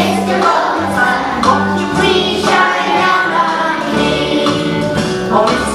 Mr. You shine down on?